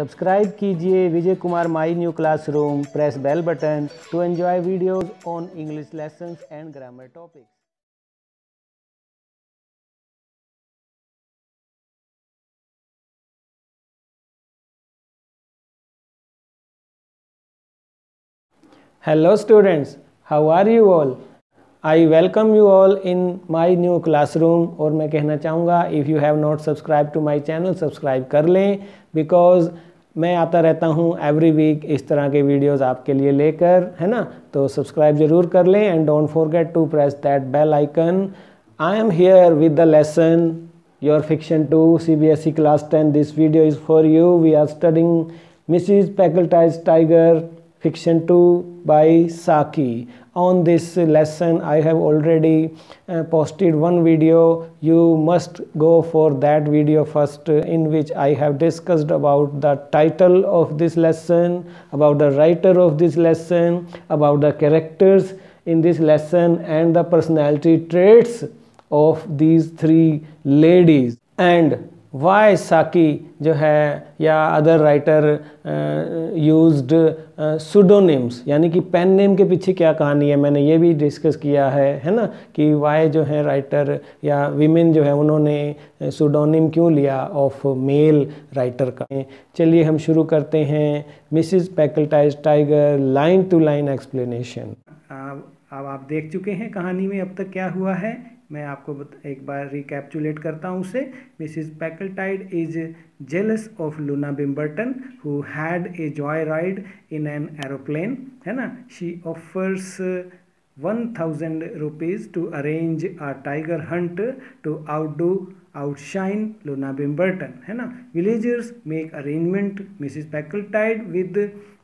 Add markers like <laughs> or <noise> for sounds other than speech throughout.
Subscribe कीजिए Vijay Kumar my new class room press bell button to enjoy videos on English lesson and grammar topics hello students how are you all I welcome you all in my new classroom और मैं कहना चाहूँगा if you have not subscribe to my channel subscribe कर लें because मैं आता रहता हूँ एवरी वीक इस तरह के वीडियोस आपके लिए लेकर, है ना? तो सब्सक्राइब ज़रूर कर लें and don't forget to press that bell icon I am here with the lesson your fiction two C B S E class ten this video is for you we are studying Mrs Packletide's tiger fiction 2 by Saki. On this lesson I have already uh, posted one video. You must go for that video first uh, in which I have discussed about the title of this lesson, about the writer of this lesson, about the characters in this lesson and the personality traits of these three ladies. And by Saki जो है या other writer used सुडोनिम्स यानी कि pen name के पीछे क्या कहानी है? मैंने ये भी डिस्कस किया है है ना? कि वाई जो है राइटर या विमेन जो है उन्होंने सुडोनिम क्यों लिया ऑफ़ मेल राइटर का? चलिए हम शुरू करते हैं। Mrs Packletide's tiger line to line explanation अब आप देख चुके हैं कहानी में अब तक क्या हुआ है। मैं आपको एक बार रिकैप्चुलेट करता हूँ उसे Mrs Packletide is jealous of Loona Bimberton who had a joy ride in an aeroplane है ना she offers one thousand rupees to arrange a tiger hunt to outdo outshine Luna Bimberton है ना villagers make arrangement Mrs. Packletide, with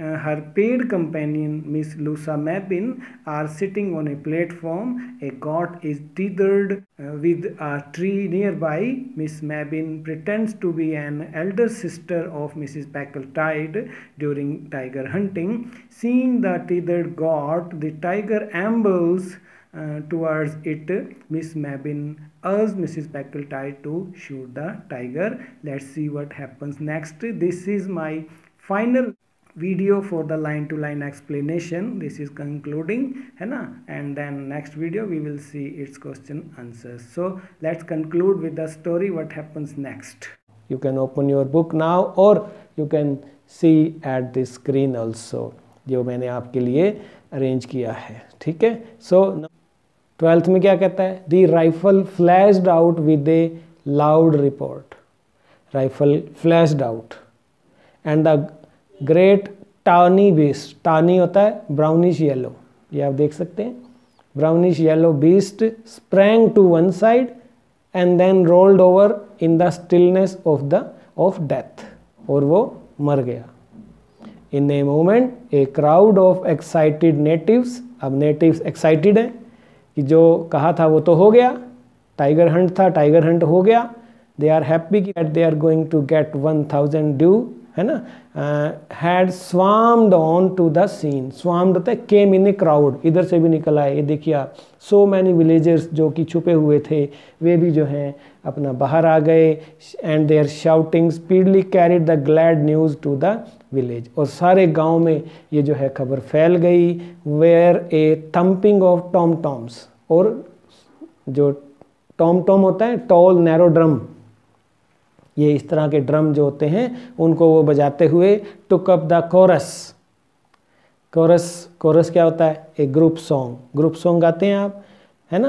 uh, her paid companion Miss Lusa Mapin are sitting on a platform. A goat is tethered uh, with a tree nearby. Miss Mabin pretends to be an elder sister of Mrs. Packletide during tiger hunting. Seeing the tethered goat the tiger ambles uh, towards it. Miss mabin urged mrs packletide to shoot the tiger. Let's see what happens next. This is my final video for the line to line explanation this is concluding है ना and then next video we will see its question answers so let's conclude with the story what happens next you can open your book now or you can see at the screen also जो मैंने आपके लिए arrange किया है ठीक है सो twelfth में क्या कहता है the rifle flashed out with a loud report rifle flashed out and the great tawny beast, tawny होता है ब्राउनिश येलो, ये आप देख सकते हैं। Brownish yellow beast sprang to one side and then rolled over in the stillness of the, of death, और वो मर गया। In a moment a crowd of excited natives, अब नेटिव्स एक्साइटेड हैं, कि जो कहा था वो तो हो गया, टाइगर हंट था, टाइगर हंट हो गया। They are happy that they are going to get one thousand due है ना? Had swarmed on to the scene swarmed होता है केम इन ए क्राउड इधर से भी निकल आए। ये देखिए आप सो मैनी विलेजर्स जो कि छुपे हुए थे, वे भी जो हैं, अपना बाहर आ गए and they are shouting speedily carried the glad news to the village और सारे गाँव में ये जो है खबर फैल गई where a thumping of tom toms और जो टॉम टॉम होता है टॉल नैरो ड्रम ये इस तरह के ड्रम जो होते हैं, उनको वो बजाते हुए took up the chorus. Chorus chorus क्या होता है? एक ग्रुप सॉन्ग ग्रुप सॉन्ग गाते हैं आप, है ना?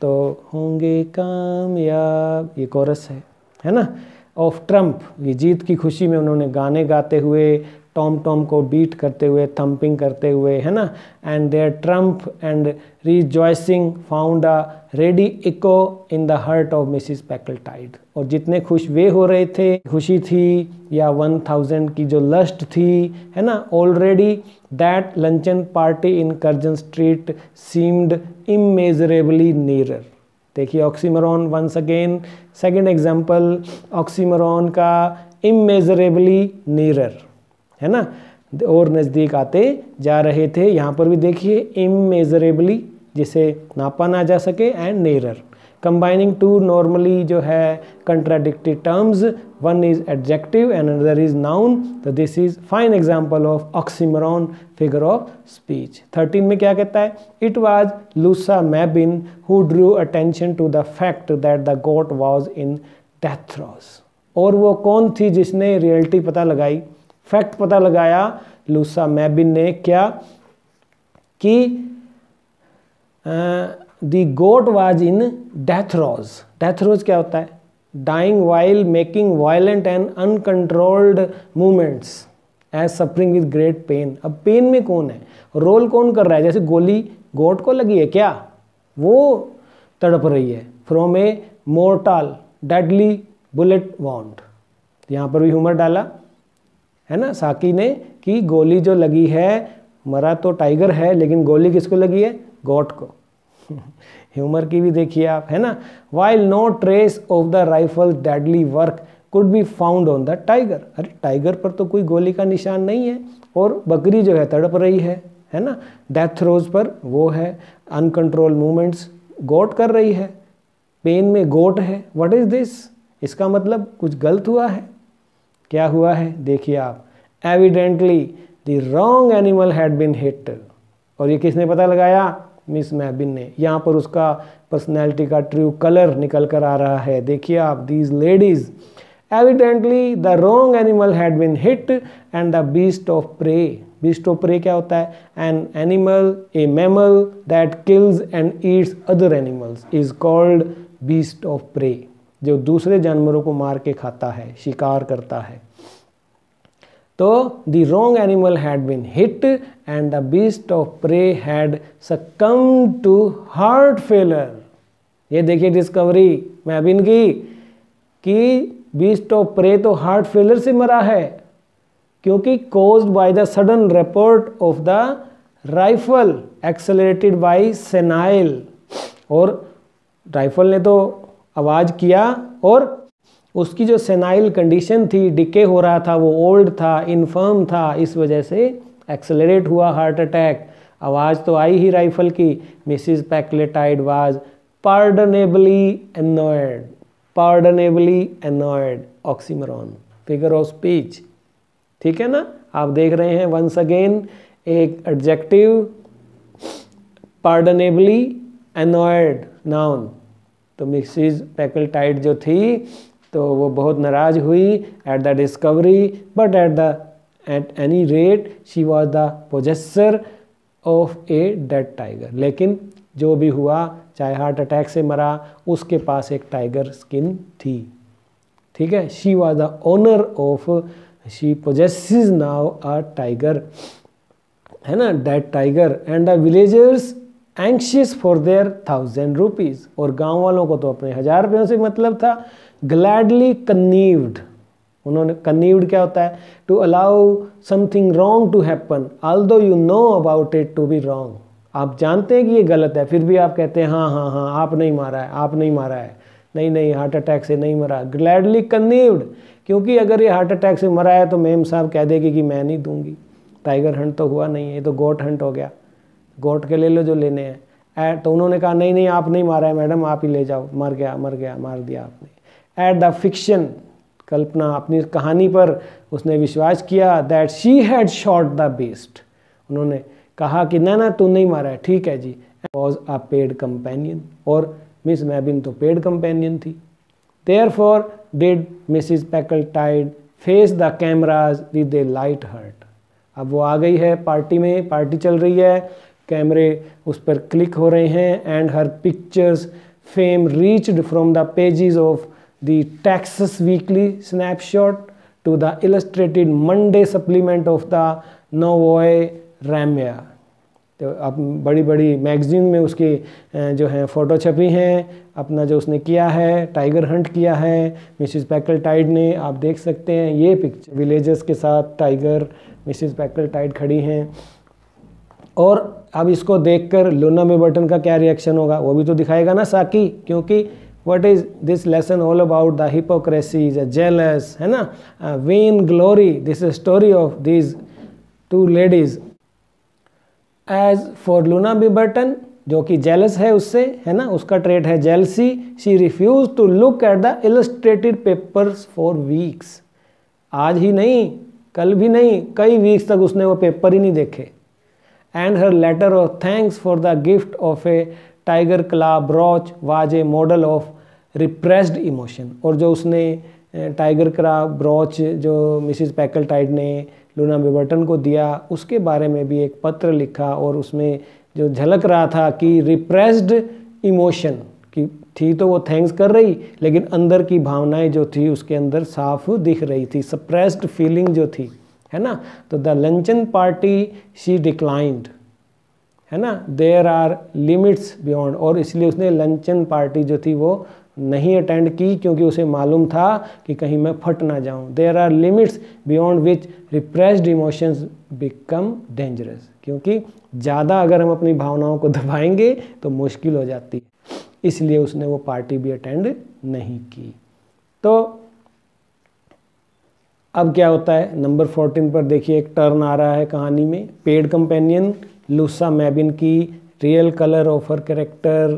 तो होंगे कामयाब, ये कोरस है है ना? ऑफ़ ट्रंप ये जीत की खुशी में उन्होंने गाने गाते हुए टॉम टॉम को बीट करते हुए थम्पिंग करते हुए, है ना? And there triumph and rejoicing found a ready echo in the heart of Mrs Packletide और जितने खुश वे हो रहे थे, खुशी थी या वन थाउज़ेंड की जो लस्ट थी, है ना? Already that luncheon party in Curzon Street seemed immeasurably nearer देखिए oxymoron once again second example oxymoron का इमेजरेबली नीरर है ना? और नज़दीक आते जा रहे थे। यहाँ पर भी देखिए इमेजरेबली जिसे नापा ना जा सके and nearer combining two normally जो है contradicted terms one is adjective and another is noun तो this is fine example of oxymoron figure of speech thirteen में क्या कहता है? It was Louisa Mebbin who drew attention to the fact that the goat was in death throes और वो कौन थी जिसने रियलिटी पता लगाई? फैक्ट पता लगाया, लूसा मैबिन ने क्या? कि the goat was in death throes. Death throes क्या होता है? Dying while making violent and uncontrolled movements. As suffering with great pain. अब पेन में कौन है? रोल कौन कर रहा है? जैसे गोली, गोट को लगी है क्या? वो तड़प रही है। From a mortal deadly bullet wound यहाँ पर भी ह्यूमर डाला। है ना? साकी ने कि गोली जो लगी है, मरा तो टाइगर है, लेकिन गोली किसको लगी है? गोट को। <laughs> ह्यूमर की भी देखिए आप, है ना? While no trace of the rifle deadly work could be found on the tiger अरे टाइगर पर तो कोई गोली का निशान नहीं है, और बकरी जो है, तड़प रही है है ना? डेथ रोज पर वो है अनकंट्रोल मूवमेंट्स गोट कर रही है। पेन में गोट है। व्हाट इज़ दिस इसका मतलब कुछ गलत हुआ है? क्या हुआ है? देखिए आप। Evidently the wrong animal had been hit और ये किसने पता लगाया? मिस मैबिन ने। यहाँ पर उसका पर्सनैलिटी का ट्रू कलर निकल कर आ रहा है। देखिए आप these ladies evidently the wrong animal had been hit and the beast of prey beast of prey क्या होता है? An animal a mammal that kills and eats other animals is called beast of prey जो दूसरे जानवरों को मार के खाता है, शिकार करता है। तो the wrong animal had been hit and the beast of prey had succumb to heart failure ये देखिए डिस्कवरी मैबिन की कि बीस्ट ऑफ़ प्रे तो हार्ट फेलर से मरा है, क्योंकि caused by the sudden report of the rifle accelerated by senile और राइफल ने तो आवाज़ किया और उसकी जो सेनाइल कंडीशन थी, डिके हो रहा था, वो ओल्ड था, इनफर्म था, इस वजह से एक्सेलरेट हुआ हार्ट अटैक आवाज़ तो आई ही राइफल की। Mrs Packletide was pardonably annoyed pardonably annoyed oxymoron figure of speech ठीक है ना? आप देख रहे हैं वंस अगेन एक एडजेक्टिव पार्डनेबली एनॉयड नाउन तो मिसिज पैकलटाइड जो थी तो वो बहुत नाराज़ हुई at the discovery but at the at any rate she was the possessor of a dead tiger लेकिन जो भी हुआ, चाहे हार्ट अटैक से मरा, उसके पास एक टाइगर स्किन थी। ठीक है? She was the owner of she possesses now a tiger है ना? Dead tiger and the villagers anxious for their thousand rupees और गाँव वालों को तो अपने हज़ार रुपयों से मतलब था। ग्लैडली कन्नीव्ड उन्होंने कन्नीव्ड क्या होता है? To allow something wrong to happen although you know about it to be wrong आप जानते हैं कि ये गलत है, फिर भी आप कहते हैं हाँ हाँ हाँ आप नहीं मारा है, आप नहीं मारा है. नहीं नहीं हार्ट अटैक से नहीं मरा। ग्लैडली कन्नीव्ड क्योंकि अगर ये हार्ट अटैक से मरा है तो मेम साहब कह देगी कि मैं नहीं दूँगी। टाइगर हंट तो हुआ नहीं है ये तो गोट हंट हो गया। गोट के ले लो जो लेने हैं। तो उन्होंने कहा, नहीं नहीं, आप नहीं मारा है, मैडम, आप ही ले जाओ। मर गया मर गया, मार दिया आपने। एट द फिक्शन, कल्पना, अपनी कहानी पर उसने विश्वास किया that she had shot the beast उन्होंने कहा कि, ना ना, तू नहीं मारा है, ठीक है जी। वॉज़ अ पेड कंपेनियन और मिस मैबिन तो पेड कंपेनियन थी। Therefore did Mrs Packletide face the cameras with a light heart अब वो आ गई है पार्टी में पार्टी चल रही है। कैमरे उस पर क्लिक हो रहे हैं and her pictures fame reached from the pages of the Texas Weekly snapshot to the illustrated Monday supplement of the Novoe Ramya. तो अब बड़ी बड़ी मैगजीन में उसकी जो है फ़ोटो छपी हैं, अपना जो उसने किया है टाइगर हंट किया है मिसिस पैकलटाइड ने, आप देख सकते हैं, ये पिक्चर विलेजर्स के साथ टाइगर मिसिस पैकलटाइड खड़ी हैं और अब इसको देखकर लोना में बटन का क्या रिएक्शन होगा, वो भी तो दिखाएगा ना साकी, क्योंकि what is this lesson all about the hypocrisy is a jealous है ना? Vain glory, this is a story of these two ladies. As for Luna B. जो कि जेलस है उससे, है ना? उसका ट्रेट है jealousy she refuse to look at the illustrated papers for weeks आज ही नहीं, कल भी नहीं, कई वीक्स तक उसने वो पेपर ही नहीं देखे। And her letter of thanks for the gift of a tiger claw brooch was a model of repressed emotion और जो उसने टाइगर क्रा ब्रॉच जो मिसिस पैकलटाइड ने लूना बेबर्टन को दिया, उसके बारे में भी एक पत्र लिखा और उसमें जो झलक रहा था कि रिप्रेस्ड इमोशन कि थी तो वो थैंक्स कर रही, लेकिन अंदर की भावनाएँ जो थी उसके अंदर साफ़ दिख रही थी सप्रेस्ड फीलिंग जो थी। है ना? तो the luncheon party she declined है ना? देर आर लिमिट्स बियॉन्ड और इसलिए उसने लंचन पार्टी जो थी वो नहीं अटेंड की, क्योंकि उसे मालूम था कि कहीं मैं फट ना जाऊँ। There are limits beyond which repressed emotions become dangerous क्योंकि ज़्यादा अगर हम अपनी भावनाओं को दबाएँगे तो मुश्किल हो जाती है। इसलिए उसने वो पार्टी भी अटेंड नहीं की। तो अब क्या होता है? नंबर फोर्टीन पर देखिए, एक टर्न आ रहा है कहानी में। पेड कंपेनियन लूसा मैबिन की real colour of her character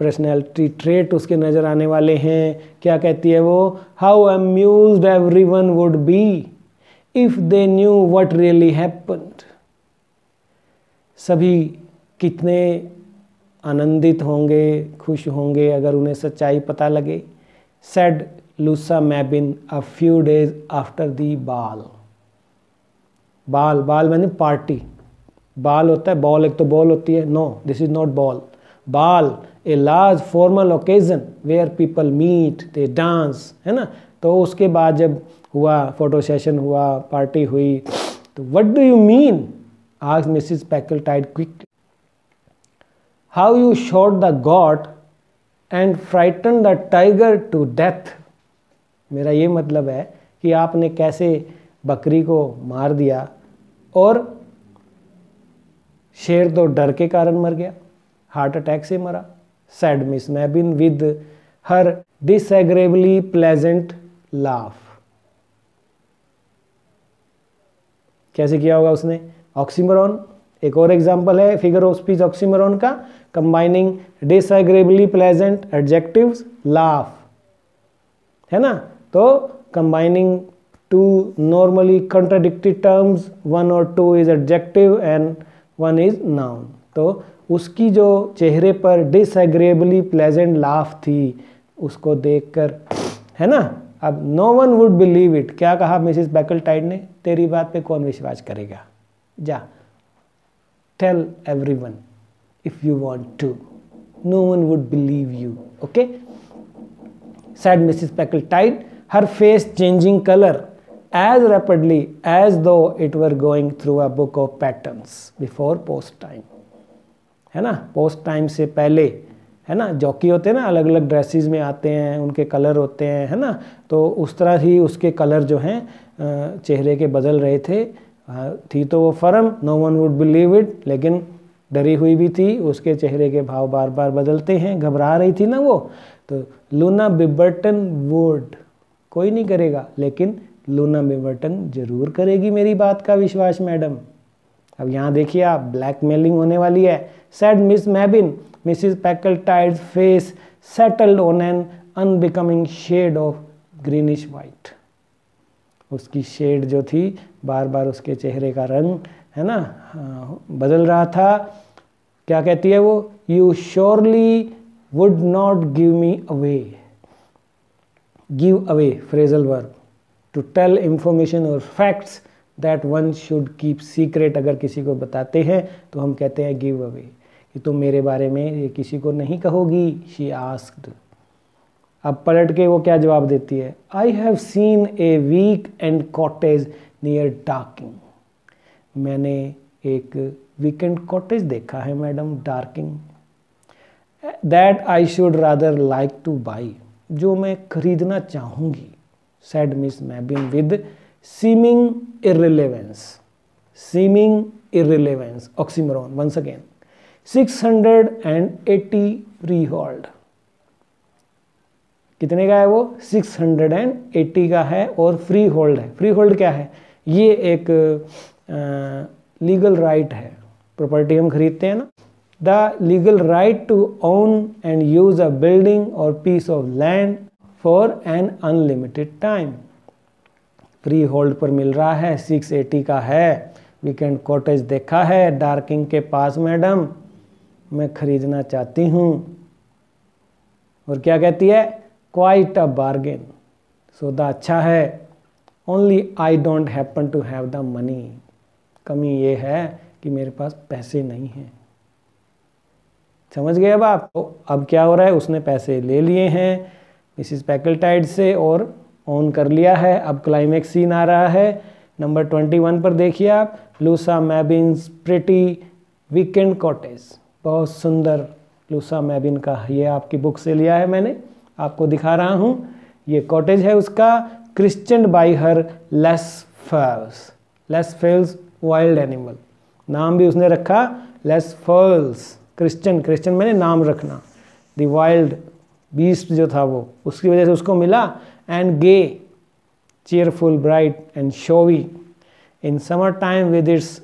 personality trait उसके नज़र आने वाले हैं। क्या कहती है वो? How amused everyone would be if they knew what really happened सभी कितने आनंदित होंगे, खुश होंगे अगर उन्हें सच्चाई पता लगे। Said Louisa Mebbin a few days after the ball. Ball ball मैंने पार्टी। बाल होता है, बॉल, एक तो बॉल होती है। No this is not ball ball a large formal occasion where people meet they dance है ना? तो उसके बाद जब हुआ फ़ोटो सेशन हुआ पार्टी हुई तो व्हाट डू यू मीन आज Mrs Packletide quick how you shot the goat and frighten the tiger to death मेरा ये मतलब है कि आपने कैसे बकरी को मार दिया और शेर तो डर के कारण मर गया हार्ट अटैक से मरा said Miss Mebbin with her disagreeably pleasant laugh कैसे किया होगा उसने? ऑक्सीमरॉन एक और एग्जांपल है फिगर ऑफ़ स्पीच ऑक्सीमरॉन का combining disagreeably pleasant adjectives laugh है ना? तो combining two normally contradicted terms one और two is adjective and one is noun तो उसकी जो चेहरे पर डिसएग्रेबली प्लेजेंट लाफ थी उसको देखकर है ना? अब no one would believe it क्या कहा मिसिस बैकलटाइड ने तेरी बात पे कौन विश्वास करेगा? जा tell everyone if you want to no one would believe you okay said Mrs. Packletight, her face changing color as rapidly as though it were going through a book of patterns before post time. है ना? Post time से पहले, है ना? Jockey होते हैं ना अलग अलग ड्रेसेस में आते हैं, उनके कलर होते हैं, है ना? तो उस तरह ही उसके कलर जो हैं चेहरे के बदल रहे थे। थी तो वो firm no one would believe it लेकिन डरी हुई भी थी, उसके चेहरे के भाव बार बार बदलते हैं, घबरा रही थी ना वो। तो लूना बिबर्टन वुड कोई नहीं करेगा, लेकिन लूना बिबर्टन ज़रूर करेगी मेरी बात का विश्वास, मैडम अब यहाँ देखिए आप ब्लैकमेलिंग होने वाली है said Miss Mabin. Mrs. Packletide's face settled on an unbecoming shade of greenish white. उसकी शेड जो थी बार बार उसके चेहरे का रंग, है ना बदल रहा था क्या कहती है वो you surely would not give me away give away phrasal verb to tell information और facts that one should keep secret अगर किसी को बताते हैं तो हम कहते हैं गिव अवे कि तुम मेरे बारे में ये किसी को नहीं कहोगी शी आस्क्ड अब पलट के वो क्या जवाब देती है? I have seen a weekend cottage near Dorking मैंने एक वीकेंड कॉटेज देखा है, madam Dorking that I should rather like to buy जो मैं खरीदना चाहूँगी। Said Miss Mebbin with seeming irrelevance seeming irrelevance oxymoron once again 680 freehold कितने का है वो? 680 का है और फ्री होल्ड है। फ्री होल्ड क्या है? ये एक लीगल राइट है। प्रॉपर्टी हम खरीदते हैं ना। The legal right to own and use a building or piece of land for an unlimited time freehold पर मिल रहा है 680 का है। वीकेंड कॉटेज देखा है, डार्किंग के पास, मैडम। मैं खरीदना चाहती हूँ। और क्या कहती है? क्वाइट अ बार्गेन सौदा अच्छा है। Only I don't happen to have the money कमी ये है कि मेरे पास पैसे नहीं हैं। समझ गए अब आप? तो अब क्या हो रहा है? उसने पैसे ले लिए हैं मिसिस पैकल्टाइड से, और ऑन कर लिया है। अब क्लाइमेक्स सीन आ रहा है। नंबर ट्वेंटी वन पर देखिए आप। Louisa Mebbin's pretty weekend cottage बहुत सुंदर लूसा मैबिन का ये आपकी बुक से लिया है मैंने। आपको दिखा रहा हूँ। ये कॉटेज है उसका। Christened by her Les Fauves Les Fauves wild animal नाम भी उसने रखा लेस फर्ल्स क्रिश्चियन क्रिश्चियन मैंने नाम रखना। द वाइल्ड बीस्ट जो था वो, उसकी वजह से उसको मिला and gay cheerful bright and showy in summer time with its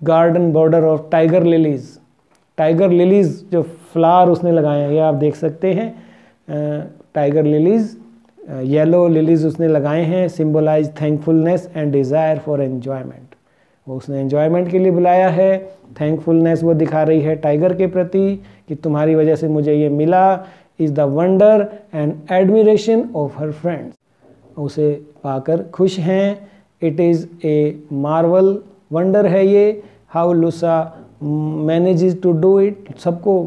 garden border of tiger lilies tiger lilies जो फ्लावर उसने लगाए हैं, ये आप देख सकते हैं। टाइगर लिलीज येलो लिलीज उसने लगाए हैं symbolise thankfulness and desire for enjoyment वो उसने एन्जॉयमेंट के लिए बुलाया है। थैंकफुलनेस वो दिखा रही है टाइगर के प्रति कि तुम्हारी वजह से मुझे ये मिला। Is the wonder and admiration of her friends उसे पाकर खुश हैं। It is a marvel wonder है ये। How Louisa manage to do it सबको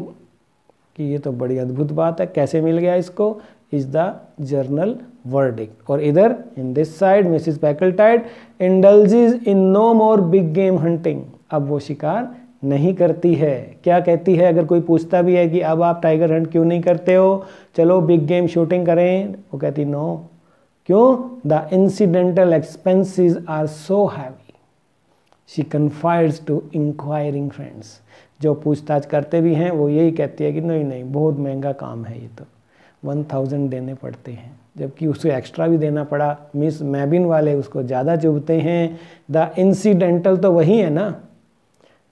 कि ये तो बड़ी अद्भुत बात है। कैसे मिल गया इसको? इज़ द जर्नल वर्डिक और इधर in this side Mrs Packletide indulges in no more big game hunting अब वो शिकार नहीं करती है। क्या कहती है? अगर कोई पूछता भी है कि अब आप टाइगर हंट क्यों नहीं करते हो? चलो बिग गेम शूटिंग करें। वो कहती नो क्यों? The incidental expenses are so heavy she confides to inquiring friends जो पूछताछ करते भी हैं, वो यही कहती है कि नहीं नहीं, बहुत महँगा काम है ये तो। वन थाउज़ेंड देने पड़ते हैं। जबकि उसको एक्स्ट्रा भी देना पड़ा। मिस मैबिन वाले उसको ज़्यादा चुभते हैं। द इंसिडेंटल तो वही है ना?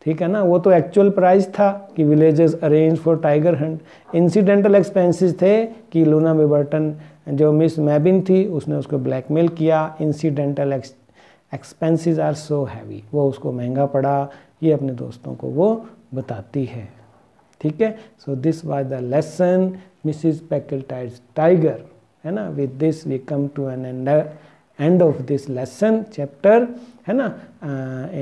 ठीक है ना? वो तो एक्चुअल प्राइस था कि villages arrange for tiger hunt incidental expenses थे कि लूना बेबर्टन जो मिस मैबिन थी, उसने उसको ब्लैकमेल किया। Incidental expenses are so heavy वो उसको महँगा पड़ा। ये अपने दोस्तों को वो बताती है। ठीक है? So this was the lesson Mrs Packletide's tiger है ना? With this we come to an end end of this lesson chapter है ना?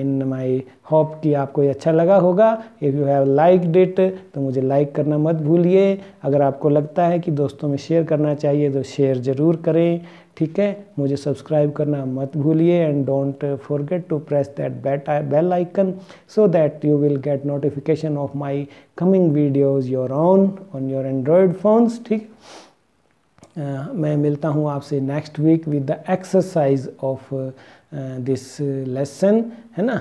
इन माई होप कि आपको ये अच्छा लगा होगा। If you have liked it तो मुझे लाइक करना मत भूलिए। अगर आपको लगता है कि दोस्तों में शेयर करना चाहिए तो शेयर ज़रूर करें। ठीक है? मुझे सब्सक्राइब करना मत भूलिए। And don't forget to press that bet bell icon so that you will get notification of my coming videos your on on your Android phones ठीक? मैं मिलता हूँ आपसे next week with the exercise of this lesson है ना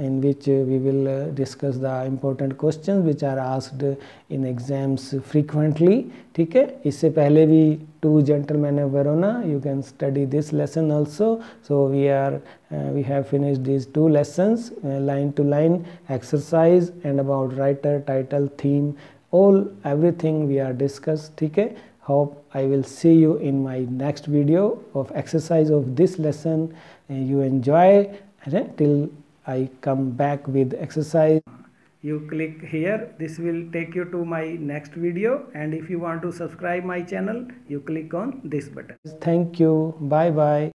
in which we will discuss the important question which are asked in exams frequently ठीक है इससे पहले भी two gentlemen of Verona you can study this lesson also so we are we have finish this two lessons line to line exercise and about writer title theme all everything we are discussed ठीक है hope I will see you in my next video of exercise of this lesson you enjoy till I come back with exercise. You click here. This will take you to my next video. And if you want to subscribe my channel you click on this button. Thank you. Bye bye